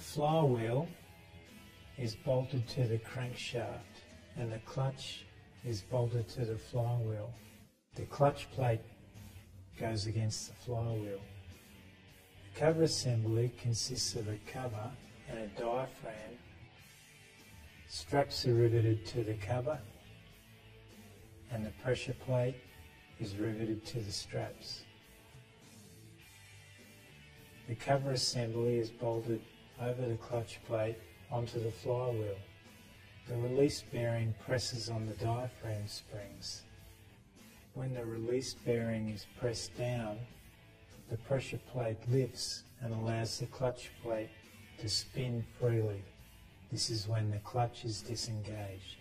flywheel is bolted to the crankshaft and the clutch is bolted to the flywheel. The clutch plate goes against the flywheel. The cover assembly consists of a cover and a diaphragm. Straps are riveted to the cover and the pressure plate is riveted to the straps. The cover assembly is bolted over the clutch plate onto the flywheel. The release bearing presses on the diaphragm springs. When the release bearing is pressed down, the pressure plate lifts and allows the clutch plate to spin freely. This is when the clutch is disengaged.